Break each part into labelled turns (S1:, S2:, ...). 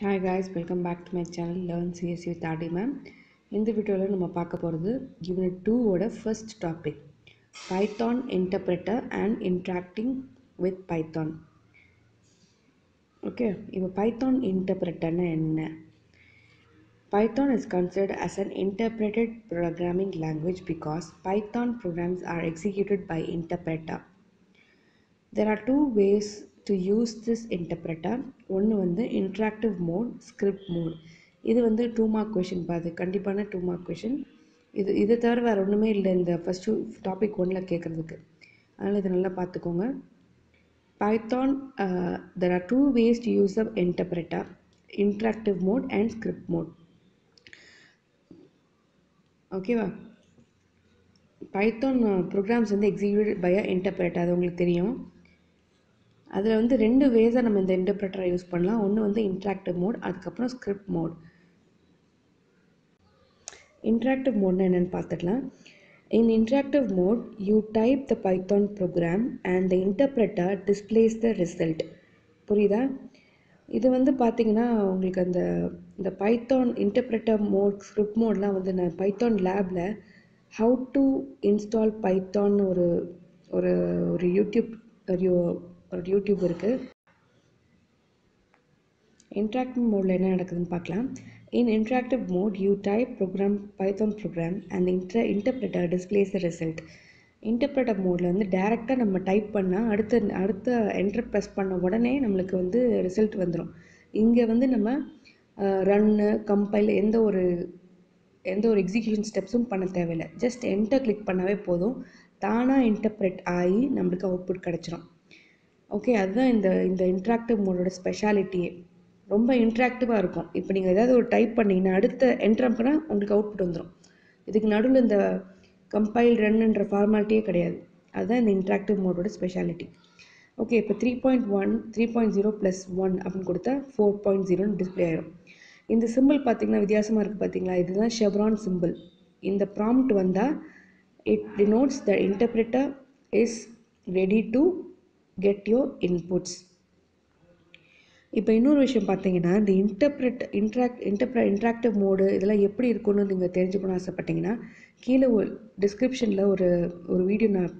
S1: Hi guys welcome back to my channel learn C S C with Aadi ma'am இந்த வீடியோவில் நம்ம பார்க்க போகிறது யூனிட் டூவோட first topic Python interpreter and interacting with Python okay இப்போ Python இன்டர்பிரட்டர்னா என்ன? Python is considered as an interpreted programming language because Python programs are executed by interpreter. There are two ways to use this interpreter. ஒன்று வந்து interactive mode script mode இது வந்து two mark question பாது கண்டிப்பான two mark question இது இதை தவிர வேறு ஒன்றுமே இல்லை இந்த ஃபஸ்ட்டு டாபிக் ஒன்றில் கேட்குறதுக்கு அதனால் இதை நல்லா பார்த்துக்கோங்க Python there are two ways to use up the interactive mode and script mode ஓகேவா பைத்தான் ப்ரோக்ராம்ஸ் வந்து எக்ஸிக்யூட் பை அ இன்டர்பிரேட்டர் அது உங்களுக்கு தெரியும். அதில் வந்து ரெண்டு வேஸாக நம்ம இந்த இன்டர்பிரட்டரை யூஸ் பண்ணலாம். ஒன்று வந்து இன்ட்ராக்டிவ் மோட் அதுக்கப்புறம் ஸ்கிரிப்ட் மோட் இன்ட்ராக்டிவ் மோட்னா என்னென்னு பார்த்துக்கலாம் in interactive mode you type the Python program and the interpreter displays the result புரியுதா? இது வந்து பார்த்தீங்கன்னா உங்களுக்கு அந்த இந்த பைத்தான் இன்டர்பிரட்டர் மோட் ஸ்கிரிப்ட் மோட்லாம் வந்து நான் பைத்தான் லேபில் ஹவு டு இன்ஸ்டால் பைத்தான் ஒரு ஒரு ஒரு யூடியூப் ஒரு யூடியூப் இருக்குது இன்ட்ராக்டிவ் மோடில் என்ன நடக்குதுன்னு பார்க்கலாம். In interactive mode you type program Python program and inter interpreter displays result interpreter மோடில் வந்து டேரெக்டாக நம்ம டைப் பண்ணால் அடுத்த அடுத்த என்டர் ப்ரெஸ் பண்ண உடனே நம்மளுக்கு வந்து ரிசல்ட் வந்துடும் இங்கே வந்து நம்ம ரன்னு கம்பைல் எந்த ஒரு எந்த ஒரு எக்ஸிக்யூஷன் ஸ்டெப்ஸும் பண்ண தேவையில்லை. ஜஸ்ட் என்டர் கிளிக் பண்ணாவே போதும். தானாக இன்டர்பிரட் ஆகி நம்மளுக்கு அவுட்புட் கிடச்சிரும். ஓகே அதுதான் இந்த இந்த இன்ட்ராக்டிவ் மோடோட ஸ்பெஷாலிட்டியே ரொம்ப இன்ட்ராக்டிவாக இருக்கும். இப்போ நீங்கள் ஏதாவது ஒரு டைப் பண்ணிங்கன்னா அடுத்த என்ட்ரம் உங்களுக்கு அவுட்புட் வந்துடும் இதுக்கு நடுவில் இந்த கம்பைல் ரன்ன்ற ஃபார்மாலிட்டியே கிடையாது. அதுதான் இந்த இன்ட்ராக்டிவ் மோடோட ஸ்பெஷாலிட்டி ஓகே இப்போ three point one three point zero plus one அப்படின்னு கொடுத்தா ஃபோர் பாயிண்ட் ஜீரோன்னு டிஸ்பிளே ஆயிரும். இந்த சிம்பிள் பார்த்தீங்கன்னா வித்தியாசமாக இருக்குது பார்த்தீங்களா இதுதான் ஷெவ்ரான் சிம்பிள் இந்த ப்ராம்ப்ட் வந்தால் it denotes the interpreter is ready to get your inputs இப்போ இன்னொரு விஷயம் பார்த்தீங்கன்னா இந்த இன்டர்பிரட் இன்ட்ராக்ட் இன்டர்பிர இன்ட்ராக்டிவ் மோடு இதெல்லாம் எப்படி இருக்கும்னு நீங்கள் தெரிஞ்சுக்கணும்னு ஆசைப்பட்டீங்கன்னா கீழே ஒரு டிஸ்கிரிப்ஷனில் ஒரு ஒரு வீடியோ நான்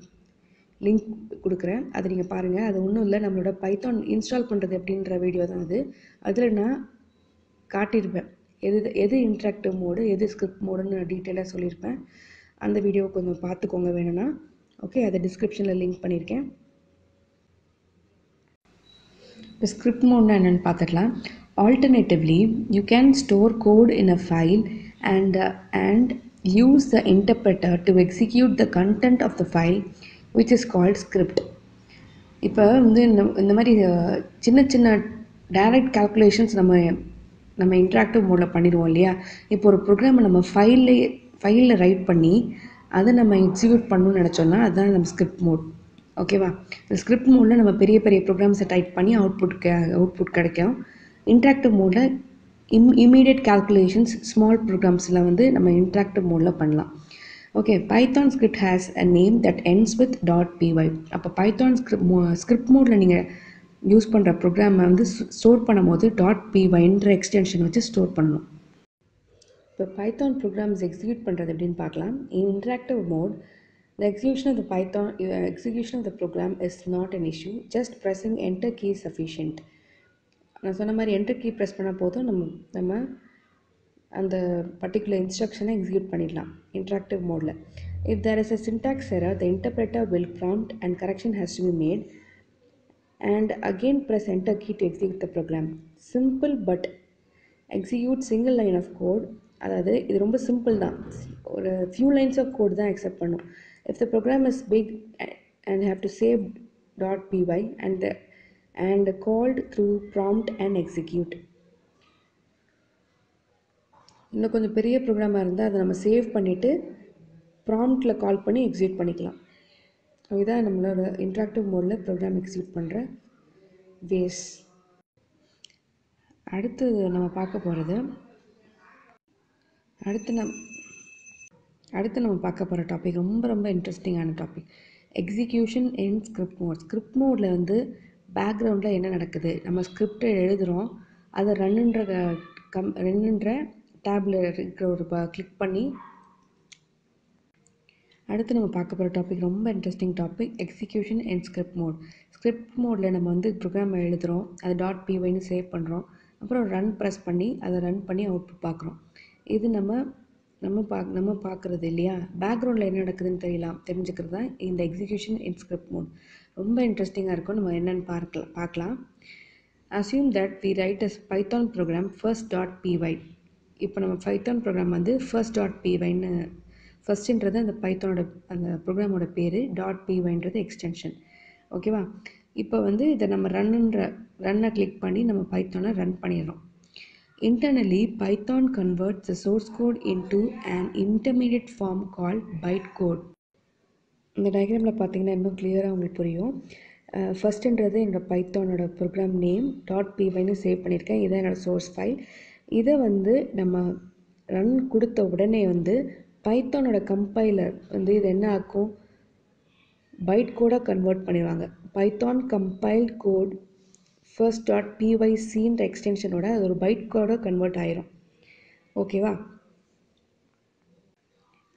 S1: லிங்க் கொடுக்குறேன். அதை நீங்கள் பாருங்கள் அது ஒன்றும் இல்லை. நம்மளோட பைத்தான் இன்ஸ்டால் பண்ணுறது அப்படின்ற வீடியோ தான் அது. அதில் நான் காட்டியிருப்பேன். எது எது இன்ட்ராக்டிவ் மோடு எது ஸ்கிரிப்ட் மோடுன்னு நான் டீட்டெயிலாக சொல்லியிருப்பேன். அந்த வீடியோவை கொஞ்சம் பார்த்துக்கோங்க வேணும்னா. ஓகே அதை டிஸ்கிரிப்ஷனில் லிங்க் பண்ணியிருக்கேன். இப்போ ஸ்கிரிப்ட் மோட்னா என்னென்னு பார்த்துக்கலாம் alternatively you can store code in a file and and use the interpreter to execute the content of the file which is called script இப்போ வந்து இந்த இந்த மாதிரி uh, சின்ன சின்ன டைரக்ட் கால்குலேஷன்ஸ் நம்ம நம்ம இன்ட்ராக்டிவ் மோடில் பண்ணிடுவோம் இல்லையா? இப்போ ஒரு ப்ரோக்ராமை நம்ம ஃபைல்லே ஃபைலில் ரைட் பண்ணி அதை நம்ம எக்ஸிக்யூட் பண்ணணும்னு நினச்சோன்னா அதுதான் நம்ம ஸ்கிரிப்ட் மோட் ஓகேவா இந்த ஸ்கிரிப்ட் மோடில் நம்ம பெரிய பெரிய ப்ரோக்ராம்ஸை டைப் பண்ணி அவுட்புட் அவுட்புட் கிடைக்கும். இன்ட்ராக்டிவ் மோடில் இம் இமீடியட் கால்குலேஷன்ஸ் ஸ்மால் ப்ரோக்ராம்ஸில் வந்து நம்ம இன்ட்ராக்டிவ் மோடில் பண்ணலாம். Okay Python script has a name that ends with dot P Y அப்போ பைத்தான் ஸ்கிரிப்ட் மோ ஸ்கிரிப்ட் மோடில் நீங்கள் யூஸ் பண்ணுற ப்ரோக்ராமை வந்து ஸ்டோர் பண்ணும்போது டாட் பிஒய்ன்ற எக்ஸ்டென்ஷன் வச்சு ஸ்டோர் பண்ணணும். இப்போ பைத்தான் ப்ரோக்ராம்ஸ் எக்ஸிக்யூட் பண்ணுறது எப்படின்னு பார்க்கலாம். In interactive mode The execution of the Python uh, execution of the program is not an issue. Just pressing enter key is sufficient. நான் சொன்ன மாதிரி என்டர் கீ ப்ரெஸ் பண்ணால் போதும். நம்ம நம்ம அந்த பர்டிகுலர் இன்ஸ்ட்ரக்ஷனை எக்ஸிக்யூட் பண்ணிடலாம் இன்ட்ராக்டிவ் மோடில் if there is a syntax error the interpreter will prompt and correction has to be made and again press enter key to execute the program simple but execute single line of code அதாவது இது ரொம்ப simple தான். ஒரு few lines of code தான் accept பண்ணும். If the program is big and have to save dot P Y and and called through prompt and execute இன்னும் கொஞ்சம் பெரிய ப்ரோக்ராமாக இருந்தால் அதை நம்ம சேவ் பண்ணிவிட்டு ப்ராம்ப்டில் கால் பண்ணி எக்ஸிக்யூட் பண்ணிக்கலாம். இதுதான் நம்மளோட இன்ட்ராக்டிவ் மோடில் ப்ரோக்ராம் எக்ஸிக்யூட் பண்ணுற வேஸ் அடுத்து நம்ம பார்க்க போகிறது அடுத்து நம் அடுத்து நம்ம பார்க்க போகிற டாபிக் ரொம்ப ரொம்ப இன்ட்ரெஸ்டிங்கான topic execution in script mode script மோடில் வந்து பேக்ரவுண்டில் என்ன நடக்குது? நம்ம ஸ்கிரிப்டை எழுதுகிறோம் அதை ரன்னுன்ற கம் ரன்னுன்ற டேபில் இருக்கிற ஒரு கிளிக் பண்ணி அடுத்து நம்ம பார்க்க போகிற டாபிக் ரொம்ப interesting topic execution and script mode script மோடில் நம்ம வந்து ப்ரோக்ராம் எழுதுகிறோம் அது டாட் பிஒய்னு சேவ் பண்ணுறோம் அப்புறம் ரன் ப்ரெஸ் பண்ணி அதை ரன் பண்ணி அவுட்புட் பார்க்குறோம் இது நம்ம நம்ம பா நம்ம பார்க்குறது இல்லையா? பேக்ரவுண்டில் என்ன நடக்குதுன்னு தெரியலாம். தெரிஞ்சுக்கிறது தான் இந்த எக்ஸிக்யூஷன் இன் ஸ்கிரிப்ட் மோட் ரொம்ப இன்ட்ரெஸ்டிங்காக இருக்கும். நம்ம என்னென்னு பார்க்கலாம் பார்க்கலாம். Assume that we write as Python program first dot PY இப்போ நம்ம பைத்தான் ப்ரோக்ராம் வந்து ஃபர்ஸ்ட் டாட் பிஒய்னு ஃபஸ்ட்டுன்றது அந்த பைத்தானோட அந்த ப்ரோக்ராமோட பேர் டாட் பிஒய்ன்றது எக்ஸ்டென்ஷன் ஓகேவா இப்போ வந்து இதை நம்ம ரன்னுன்ற ரன்னை கிளிக் பண்ணி நம்ம பைத்தானை ரன் பண்ணிடுறோம். Internally, Python converts the source code into an intermediate form called bytecode. இந்த டயக்ராமில் பார்த்தீங்கன்னா இன்னும் கிளியராக உங்களுக்கு புரியும். ஃபஸ்ட்டுன்றது என்னோடய பைத்தானோட ப்ரோக்ராம் நேம் டாட் பிவைன்னு சேவ் பண்ணியிருக்கேன் இதான் என்னோடய சோர்ஸ் ஃபைல் இதை வந்து நம்ம ரன் கொடுத்த உடனே வந்து பைத்தானோட கம்பைலர் வந்து இது என்ன ஆக்கும்? பைட் கோடாக கன்வெர்ட் பண்ணிடுவாங்க. Python compiled code first dot பிஒய்சின்ற எக்ஸ்டென்ஷனோட அது ஒரு பைட் கோட கன்வெர்ட் ஆயிரும் ஓகேவா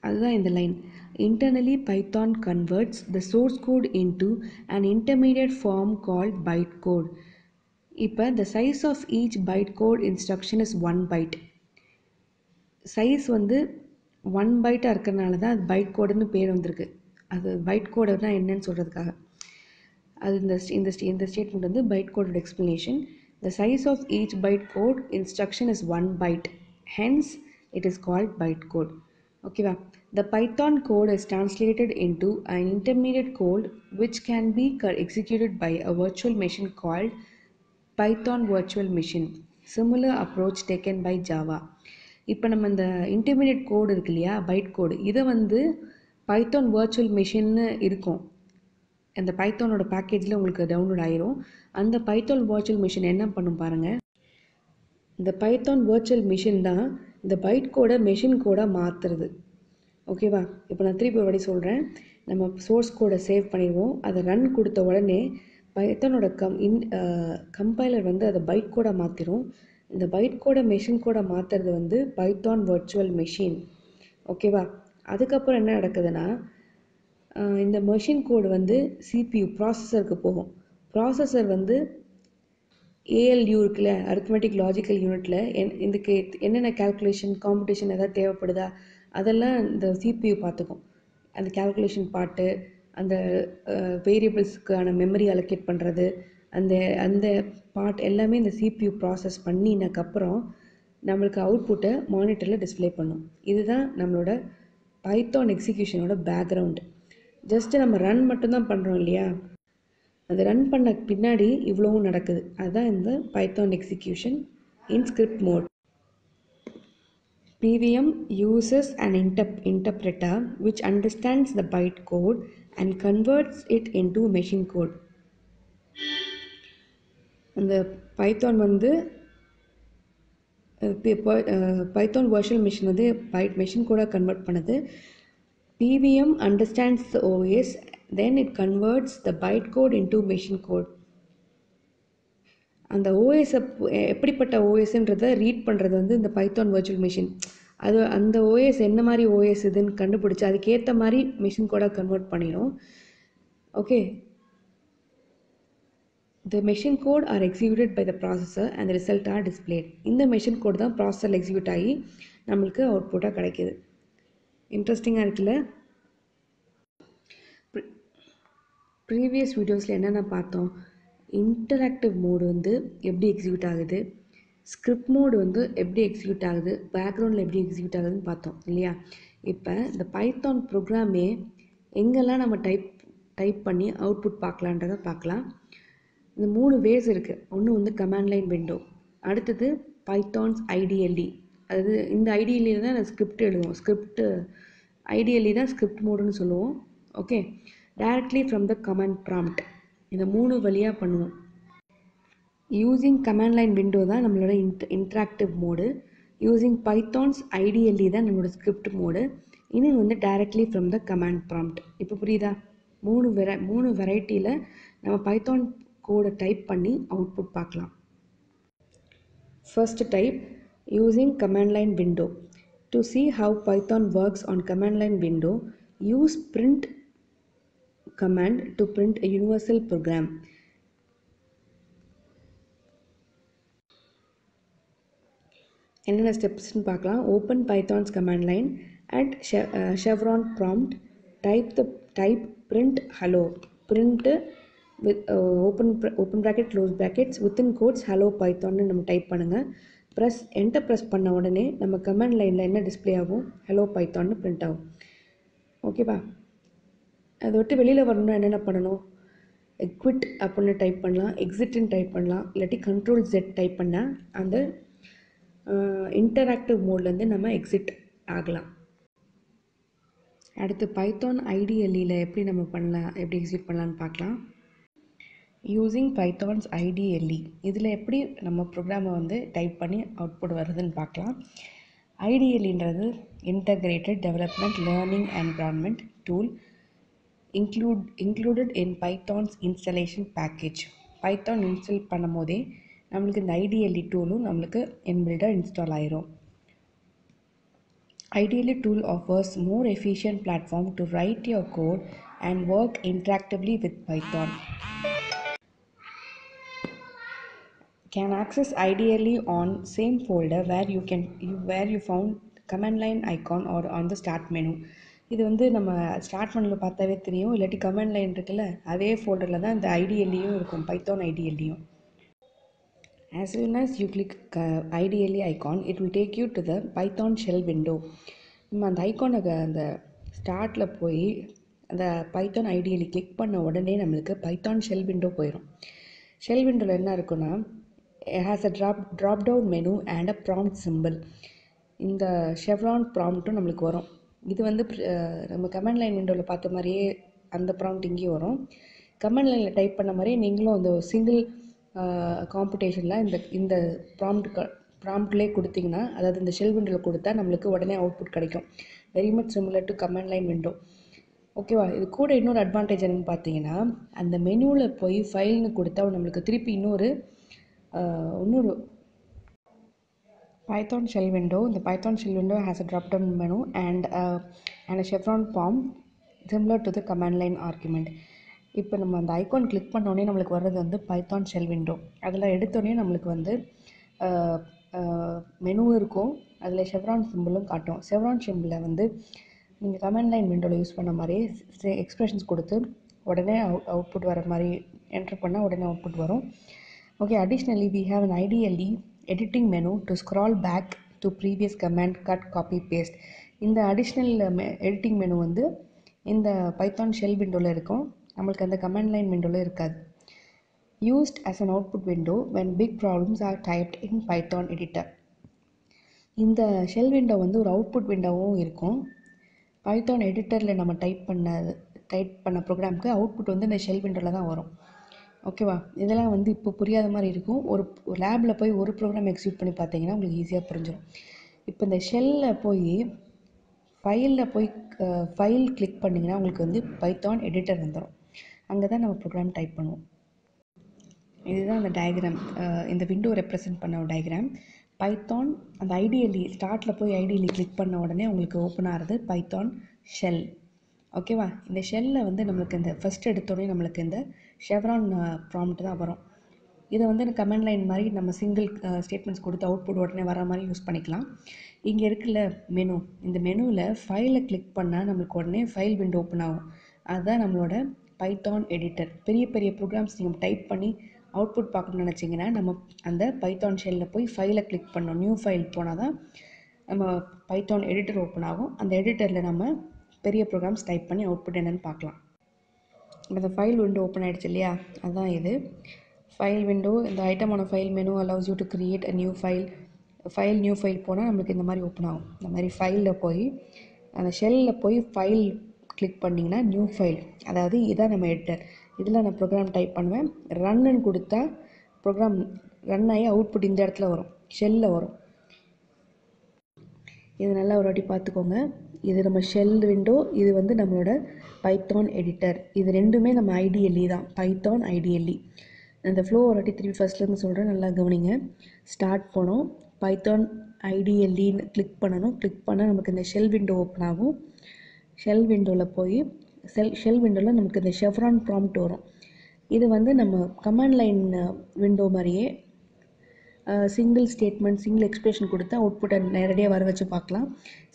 S1: அதுதான் இந்த line internally Python converts the source code into and intermediate form called byte code இப்போ the size of each byte code instruction is one byte size வந்து ஒன் பைட்டாக இருக்கிறனால தான் அது பைட் கோடுன்னு பேர் வந்திருக்கு. அது பைட் கோடுனா என்னன்னு சொல்கிறதுக்காக அது இந்த இந்த இந்த ஸ்டேட்மெண்ட் வந்து byte கோடோட explanation the size of each byte code instruction is one byte hence it is called byte code ஓகேவா the Python code is translated into an intermediate code which can be executed by a virtual machine called Python virtual machine similar approach taken by Java இப்போ நம்ம இந்த intermediate கோடு இருக்கு இல்லையா? Byte கோடு இதை வந்து Python virtual மிஷின்னு இருக்கும். அந்த பைத்தானோட பேக்கேஜில் உங்களுக்கு டவுன்லோட் ஆயிரும். அந்த பைத்தான் வர்ச்சுவல் மிஷின் என்ன பண்ணும் பாருங்கள் இந்த பைத்தான் வர்ச்சுவல் மிஷின் தான் இந்த பைட் கோடை மெஷின் கோடை மாற்றுறது ஓகேவா இப்போ நான் திருப்பி ஒரு சொல்கிறேன் நம்ம சோர்ஸ் கோடை சேவ் பண்ணிடுவோம். அதை ரன் கொடுத்த உடனே பைத்தானோட கம் இன் கம்பைலர் வந்து அதை பைட் கோடை மாற்றிடும் இந்த பைட் கோடை மெஷின் கோடை மாற்றுறது வந்து பைத்தான் வர்ச்சுவல் மெஷின் ஓகேவா அதுக்கப்புறம் என்ன நடக்குதுன்னா இந்த மெஷின் கோடு வந்து சிபியூ ப்ராசஸருக்கு போகும். ப்ராசஸர் வந்து ஏஎல்யூ இருக்குல்ல அரித்மெட்டிக் லாஜிக்கல் யூனிட்டில் என் இதுக்கு என்னென்ன கேல்குலேஷன் காம்படிஷன் எதாவது தேவைப்படுதா அதெல்லாம் இந்த சிபியூ பார்த்துக்கும். அந்த கேல்குலேஷன் பாட்டு அந்த வேரியபிள்ஸுக்கான மெமரி அலோகேட் பண்ணுறது அந்த அந்த பார்ட் எல்லாமே இந்த சிபியூ ப்ராசஸ் பண்ணினக்கப்புறம் நம்மளுக்கு அவுட்புட்டை மானிட்டரில் டிஸ்பிளே பண்ணும். இதுதான் நம்மளோட பைத்தான் எக்ஸிக்யூஷனோட பேக்ரவுண்டு ஜஸ்ட்டு நம்ம ரன் மட்டும்தான் பண்ணுறோம் இல்லையா? அது ரன் பண்ண பின்னாடி இவ்வளவும் நடக்குது. அதுதான் இந்த Python execution in script mode PVM uses an interp interpreter which understands the byte code and converts it into machine code. அந்த பைத்தான் வந்து பைத்தான் வர்ச்சுவல் மிஷின் வந்து பைட் மெஷின் கூட கன்வெர்ட் பண்ணுது. PVM understands the OS, then it converts the bytecode into machine code. அந்த ஓஎஸை எப்படிப்பட்ட ஓஎஸ்ன்றதை read பண்ணுறது வந்து இந்த பைத்தான் வர்ச்சுவல் மிஷின் அது அந்த ஓஎஸ் என்ன மாதிரி ஓஎஸ் இதுன்னு கண்டுபிடிச்சி அதுக்கேற்ற மாதிரி மிஷின் கூட கன்வெர்ட் பண்ணிடும் okay the machine code are executed by the processor and result are displayed இந்த மெஷின் கோட் தான் ப்ராசஸர் எக்ஸிக்யூட் ஆகி நம்மளுக்கு அவுட்புட்டாக கிடைக்கிது. இன்ட்ரெஸ்டிங்காக இருக்குல்ல ப்ரீவியஸ் வீடியோஸில் என்னென்ன பார்த்தோம்? இன்டராக்டிவ் மோடு வந்து எப்படி எக்ஸிக்யூட் ஆகுது? ஸ்கிரிப்ட் மோடு வந்து எப்படி எக்ஸிக்யூட் ஆகுது? பேக்ரவுண்டில் எப்படி எக்ஸிக்யூட் ஆகுதுன்னு பார்த்தோம் இல்லையா? இப்போ இந்த பைத்தான் ப்ரோக்ராமே எங்கெல்லாம் நம்ம டைப் டைப் பண்ணி அவுட்புட் பார்க்கலான்றதை பார்க்கலாம். இந்த மூணு வேஸ் இருக்குது ஒன்று வந்து கமாண்ட் லைன் விண்டோ அடுத்தது பைத்தான்ஸ் ஐடிஎல்இ அது இந்த ஐடியிலே தான் ஸ்கிரிப்ட் எழுதுவோம். ஸ்கிரிப்ட் ஐடியலி தான் ஸ்கிரிப்ட் மோடுன்னு சொல்லுவோம். Okay directly from the command prompt இந்த மூணு வழியாக பண்ணுவோம். யூஸிங் கமெண்ட் லைன் விண்டோ தான் நம்மளோட int interactive mode using Python's ஐடியல்லி தான் நம்மளோட ஸ்கிரிப்ட் மோடு இன்னொன்று வந்து directly from the command prompt இப்போ புரியுதா? மூணு வெரை மூணு வெரைட்டியில் நம்ம பைத்தான் கோடை டைப் பண்ணி அவுட்புட் பார்க்கலாம். First type using command line window. To see how Python works on command line window, use print command to print a universal program. என்னென்ன ஸ்டெப்ஸ்னு பார்க்கலாம் open Python's command line at chevron prompt type the type print hello print with open open bracket close brackets within quotes hello பைத்தான்னு நம்ம type பண்ணுங்கள் press enter press பண்ண உடனே நம்ம comment லைனில் என்ன டிஸ்பிளே ஆகும்? ஹலோ பைத்தான்னு பிரிண்ட் ஆகும். ஓகேவா அதை விட்டு வெளியில் வரணும்னா என்னென்ன பண்ணணும்? எக்விட் அப்படின்னு டைப் பண்ணலாம் எக்ஸிட்னு டைப் பண்ணலாம் இல்லாட்டி கண்ட்ரோல் ஜெட் டைப் பண்ணால் அந்த இன்டராக்டிவ் மோட்லேருந்து நம்ம எக்ஸிட் ஆகலாம். அடுத்து பைத்தான் ஐடிஎல்இயில் எப்படி நம்ம பண்ணலாம் எப்படி எக்ஸிட் பண்ணலான்னு பார்க்கலாம். யூஸிங் பைத்தான்ஸ் ஐடிஎல்இ இதில் எப்படி நம்ம ப்ரோக்ராமை வந்து டைப் பண்ணி அவுட்புட் வருதுன்னு பார்க்கலாம். ஐடிஎல்இன்றது integrated development learning environment tool include included in Python's installation package Python install பண்ணும் போதே நம்மளுக்கு இந்த ஐடிஎல்இ டூலும் நம்மளுக்கு இன்பில்டாக இன்ஸ்டால் ஆயிரும். IDLE tool offers more efficient platform to write your code and work interactively with Python can access ideally on same folder where you can you, where you found command line icon or on the start menu. இது வந்து நம்ம start பண்ணல பார்த்தாவே தெரியும். இல்லாட்டி comment line இருக்குல்ல அதே ஃபோல்டரில் தான் இந்த ஐடிஎல்லையும் இருக்கும் Python ஐடிஎல்லையும் as soon as you click uh, IDLE icon it will take you to the Python shell window நம்ம அந்த ஐக்கானை அந்த ஸ்டார்ட்டில் போய் அந்த பைத்தான் ஐடியலி கிளிக் பண்ண உடனே நம்மளுக்கு பைத்தான் ஷெல் விண்டோ போயிடும் ஷெல் விண்டோவில் என்ன இருக்குன்னா has a drop drop down menu and a prompt simple இந்த ஷெவ்ரான் ப்ராம்ப்ட்டும் நம்மளுக்கு வரும். இது வந்து நம்ம கமெண்ட் லைன் விண்டோவில் பார்த்த மாதிரியே அந்த ப்ராம்ப்ட் இங்கேயும் வரும். கமெண்ட் லைனில் டைப் பண்ண மாதிரியே நீங்களும் அந்த சிங்கிள் காம்படிஷனில் இந்த இந்த ப்ராம்ப்ட் ப்ராம்ப்ட்லேயே கொடுத்தீங்கன்னா அதாவது இந்த ஷெல் விண்டோவில் கொடுத்தா நம்மளுக்கு உடனே அவுட்புட் கிடைக்கும். Very much similar to command line window ஓகேவா இது கூட இன்னொரு அட்வான்டேஜ் என்னென்னு பார்த்தீங்கன்னா அந்த மெனுவில் போய் ஃபைல்னு கொடுத்தா நம்மளுக்கு திருப்பி இன்னொரு இன்னொரு Python shell window. The Python shell window has a drop down menu and uh, and a chevron prompt similar to the command line argument. இப்போ நம்ம அந்த ஐக்கான் கிளிக் பண்ணோடனே நம்மளுக்கு வர்றது வந்து பைத்தான் ஷெல் விண்டோ அதில் எடுத்தோடனே நம்மளுக்கு வந்து மெனு இருக்கும் அதில் ஷெவ்ரான் சிம்பிளும் காட்டும் ஷெவ்ரான் சிம்பிளில் வந்து நீங்கள் கமெண்ட் லைன் விண்டோவில் யூஸ் பண்ண மாதிரி எக்ஸ்பிரஷன்ஸ் கொடுத்து உடனே அவுட் அவுட்புட் வர மாதிரி என்ட்ரு பண்ணால் உடனே அவுட்புட் வரும் okay additionally we have an IDLE editing menu to scroll back to previous command cut copy paste இந்த அடிஷ்னல் எடிட்டிங் மெனு வந்து இந்த பைத்தான் ஷெல் விண்டோவில் இருக்கும். நம்மளுக்கு அந்த கமெண்ட் லைன் விண்டோவில் இருக்காது. Used as an output window when big problems are typed in Python editor இந்த ஷெல் விண்டோ வந்து ஒரு அவுட்புட் விண்டோவும் இருக்கும். பைத்தான் எடிட்டரில் நம்ம டைப் பண்ண டைப் பண்ண ப்ரோக்ராம்க்கு அவுட்புட் வந்து இந்த ஷெல் விண்டோவில் தான் வரும். ஓகேவா இதெல்லாம் வந்து இப்போ புரியாத மாதிரி இருக்கும். ஒரு லேபில் போய் ஒரு ப்ரோக்ராம் எக்ஸிக்யூட் பண்ணி பார்த்தீங்கன்னா உங்களுக்கு ஈஸியாக புரிஞ்சிடும் இப்போ இந்த ஷெல்லில் போய் ஃபைலில் போய் ஃபைல் கிளிக் பண்ணிங்கன்னா உங்களுக்கு வந்து பைத்தான் எடிட்டர் வந்துடும் அங்கே தான் நம்ம ப்ரோக்ராம் டைப் பண்ணுவோம். இதுதான் அந்த டயக்ராம் இந்த விண்டோ ரெப்ரசன்ட் பண்ண டயக்ராம் பைத்தான் அந்த ஐடியலி ஸ்டார்ட்டில் போய் ஐடியலி கிளிக் பண்ண உடனே உங்களுக்கு ஓப்பன் ஆகிறது பைத்தான் ஷெல் ஓகேவா இந்த ஷெல்லில் வந்து நம்மளுக்கு இந்த ஃபஸ்ட் எடுத்தோடனே நம்மளுக்கு இந்த ஷெவ்ரான் ப்ராம்ப்ட் uh, தான் வரும். இதை வந்து கமெண்ட் லைன் மாதிரி நம்ம சிங்கிள் ஸ்டேட்மெண்ட்ஸ் uh, கொடுத்து அவுட்புட் உடனே வர மாதிரி யூஸ் பண்ணிக்கலாம். இங்கே இருக்குல்ல மெனு இந்த மெனுவில் ஃபைலை கிளிக் பண்ணால் நம்மளுக்கு உடனே ஃபைல் விண்டோ ஓப்பன் ஆகும். அதுதான் நம்மளோட பைத்தான் எடிட்டர் பெரிய பெரிய ப்ரோக்ராம்ஸ் நீங்கள் டைப் பண்ணி அவுட்புட் பார்க்கணும்னு நினச்சிங்கன்னா நம்ம அந்த பைத்தான் ஷெல்லில் போய் ஃபைலை கிளிக் பண்ணோம் நியூ ஃபைல் போனால் தான் நம்ம பைத்தான் எடிட்டர் ஓப்பன் ஆகும். அந்த எடிட்டரில் நம்ம பெரிய ப்ரோக்ராம்ஸ் டைப் பண்ணி அவுட்புட் என்னென்னு பார்க்கலாம். இந்த ஃபைல் விண்டோ ஓப்பன் ஆகிடுச்சு இல்லையா? அதுதான் இது. ஃபைல் விண்டோ இந்த ஐட்டமான file menu allows you to create a new file file new file போனால் நம்மளுக்கு இந்த மாதிரி ஓப்பன் ஆகும். இந்த மாதிரி ஃபைலில் போய் அந்த ஷெல்லில் போய் ஃபைல் கிளிக் பண்ணிங்கன்னா நியூ ஃபைல் அதாவது இதான் நம்ம எடிட்டர் இதில் நான் ப்ரோக்ராம் டைப் பண்ணுவேன். ரன்னு கொடுத்தா ப்ரோக்ராம் ரன் ஆகி அவுட்புட் இந்த இடத்துல வரும். ஷெல்லில் வரும். இது நல்லா ஒரு வாட்டி பார்த்துக்கோங்க. இது நம்ம ஷெல் விண்டோ இது வந்து நம்மளோட பைத்தான் எடிட்டர் இது ரெண்டுமே நம்ம ஐடிஎல்இ தான். பைத்தான் ஐடிஎல்இ அந்த ஃப்ளோ ஒரு வாட்டி திருப்பி ஃபஸ்ட்லேருந்து சொல்கிறேன் நல்லா கவனிங்க. ஸ்டார்ட் போனோம். பைத்தான் ஐடிஎல்இன்னு கிளிக் பண்ணணும். கிளிக் பண்ணால் நமக்கு இந்த ஷெல் விண்டோ ஓப்பன் ஆகும். ஷெல் விண்டோவில் போய் செல் ஷெல் விண்டோவில் நமக்கு இந்த ஷெஃப்ரான் ப்ராம்ப்ட் வரும். இது வந்து நம்ம கமாண்ட் லைன் விண்டோ மாதிரியே சிங்கிள் ஸ்டேட்மெண்ட் சிங்கிள் எக்ஸ்பிரஷன் கொடுத்து அவுட்புட்டை நேரடியாக வர வச்சு பார்க்கலாம்.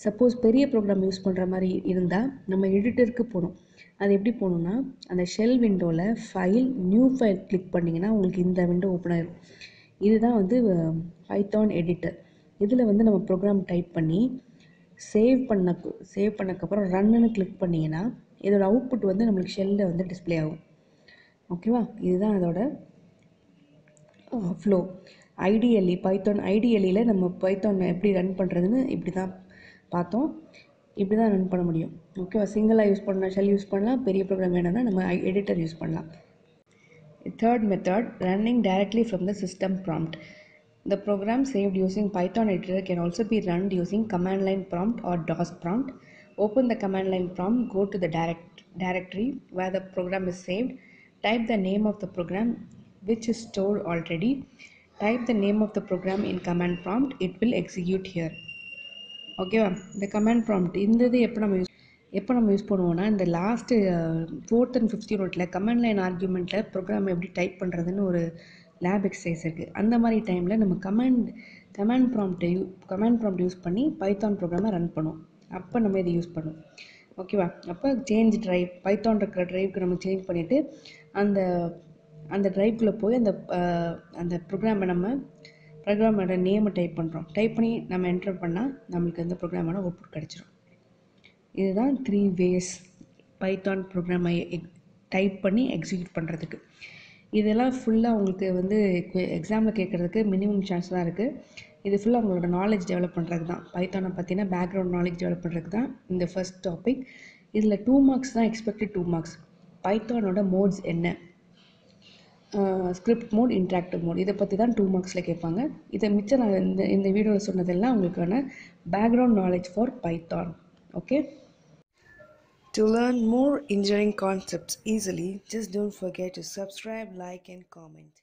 S1: சப்போஸ் பெரிய ப்ரோக்ராம் யூஸ் பண்ணுற மாதிரி இருந்தால் நம்ம எடிட்டருக்கு போகணும். அது எப்படி போகணுன்னா அந்த ஷெல் விண்டோவில் ஃபைல் நியூ ஃபைல் கிளிக் பண்ணிங்கன்னா உங்களுக்கு இந்த விண்டோ ஓப்பன் ஆகிடும் இதுதான் வந்து பைத்தான் எடிட்டர் இதில் வந்து நம்ம ப்ரோக்ராம் டைப் பண்ணி சேவ் பண்ண சேவ் பண்ணக்கப்புறம் ரன்னுன்னு கிளிக் பண்ணிங்கன்னா இதோட அவுட்புட் வந்து நம்மளுக்கு ஷெல்லில் வந்து டிஸ்ப்ளே ஆகும். ஓகேவா இதுதான் அதோட ஃப்ளோ ஐடிஎல்இ பைத்தான் ஐடிஎல்இயில் நம்ம பைத்தான் எப்படி ரன் பண்ணுறதுன்னு இப்படி தான் பார்த்தோம் இப்படி தான் ரன் பண்ண முடியும் ஓகேவா சிங்கிளாக யூஸ் பண்ணலாம் ஷெல் யூஸ் பண்ணலாம் பெரிய ப்ரோக்ராம் வேணும்னா நம்ம எடிட்டர் யூஸ் பண்ணலாம் Third method, running directly from the system prompt. The program saved using Python editor can also be run using command line prompt or DOS prompt. Open the command line prompt, go to the direct, directory where the program is saved, type the name of the program which is stored already, type the name of the program in command prompt, it will execute here. ஓகேவா இந்த comment prompt இந்த இது எப்போ நம்ம use எப்போ நம்ம use பண்ணுவோம்னா இந்த லாஸ்ட்டு ஃபோர்த் அண்ட் ஃபிஃப்த் யூனிட்டில் கமெண்ட் லைன் ஆர்கியூமெண்ட்டில் ப்ரோக்ராம் எப்படி டைப் பண்ணுறதுன்னு ஒரு லேப் எக்ஸசைஸ் இருக்குது அந்த மாதிரி டைமில் நம்ம கமெண்ட் கமெண்ட் ப்ராம்ப்டை யூ கமெண்ட் ப்ராம்ப்ட் யூஸ் பண்ணி பைத்தான் ப்ரோக்ராமை ரன் பண்ணுவோம். அப்போ நம்ம இதை யூஸ் பண்ணுவோம். ஓகேவா அப்போ சேஞ்ச் ட்ரைவ் பைத்தான் இருக்கிற ட்ரைவ்க்கு நம்ம சேஞ்ச் பண்ணிவிட்டு அந்த அந்த ட்ரைவ்குள்ளே போய் அந்த அந்த ப்ரோக்ராமை நம்ம ப்ரோக்ராமோட நேமை டைப் பண்ணுறோம் டைப் பண்ணி நம்ம என்டர் பண்ணால் நம்மளுக்கு அந்த ப்ரோக்ராமோட அவுட்புட் கிடச்சிரும். இதுதான் த்ரீ வேஸ் பைத்தான் ப்ரோக்ராமை டைப் பண்ணி எக்ஸிக்யூட் பண்ணுறதுக்கு இதெல்லாம் ஃபுல்லாக உங்களுக்கு வந்து எக்ஸாமில் கேட்குறதுக்கு மினிமம் சான்ஸ் தான் இருக்குது இது ஃபுல்லாக உங்களோட நாலேஜ் டெவலப் பண்ணுறதுக்கு தான் பைத்தானை பார்த்தீங்கன்னா பேக்ரவுண்ட் நாலேஜ் டெவலப் பண்ணுறதுக்கு தான் இந்த ஃபர்ஸ்ட் டாபிக் இதில் டூ மார்க்ஸ் தான் எக்ஸ்பெக்டட் டூ மார்க்ஸ் பைத்தானோட மோட்ஸ் என்ன? ஸ்கிரிப்ட் மோட் இன்ட்ராக்டிவ் மோட் இதை பற்றி தான் டூ மார்க்ஸில் கேட்பாங்க. இதை மிச்சம் நான் இந்த இந்த வீடியோவில் சொன்னதெல்லாம் உங்களுக்கான background knowledge for Python okay
S2: To learn more engineering concepts easily, just don't forget to subscribe, like, and comment.